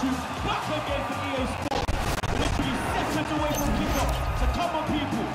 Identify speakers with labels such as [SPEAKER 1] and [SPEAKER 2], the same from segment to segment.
[SPEAKER 1] troops back again for EA Sports. Literally seconds away from kickoff. So come on, people,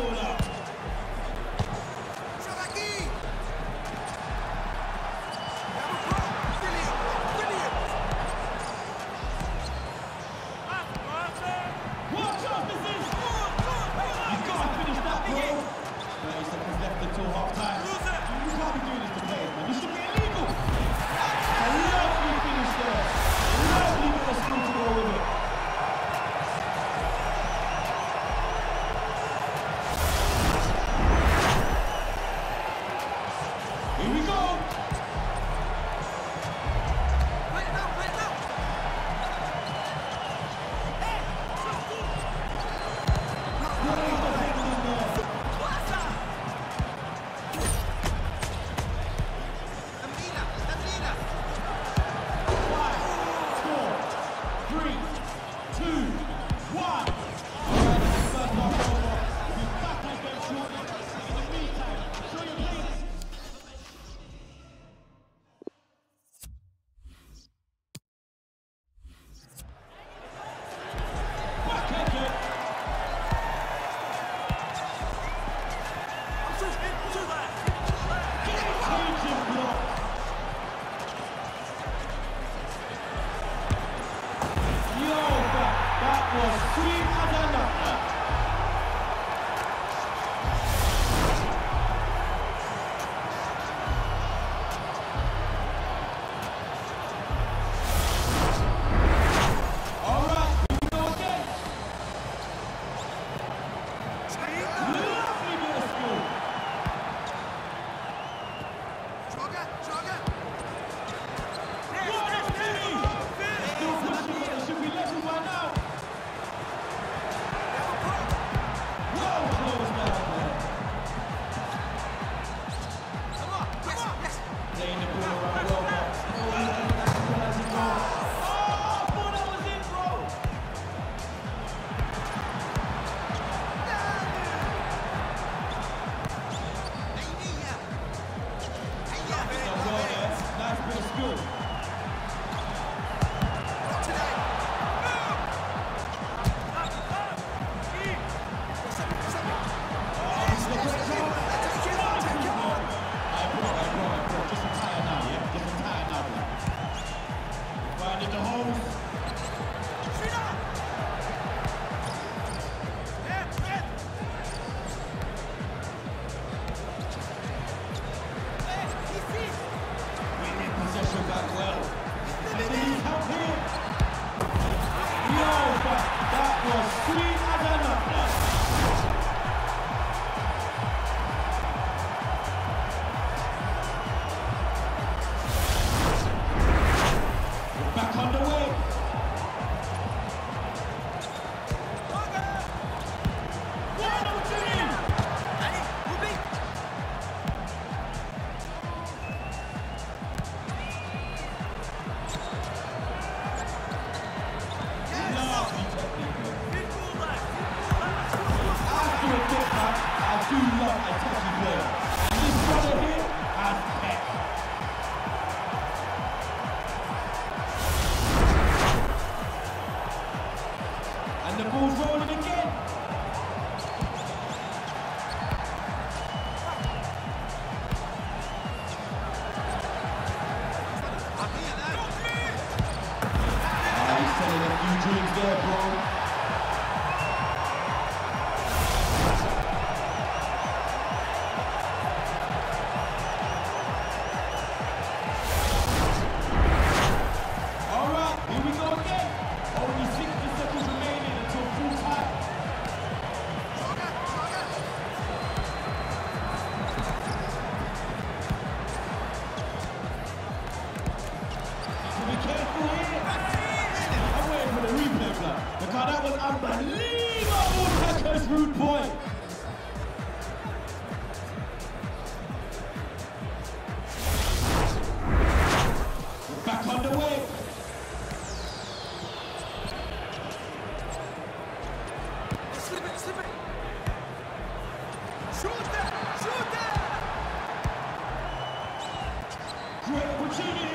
[SPEAKER 1] corner. Seconds left half time. You can't be doing this to players, man. You should be I do love a touchy player. And this brother here has pet. Opportunity.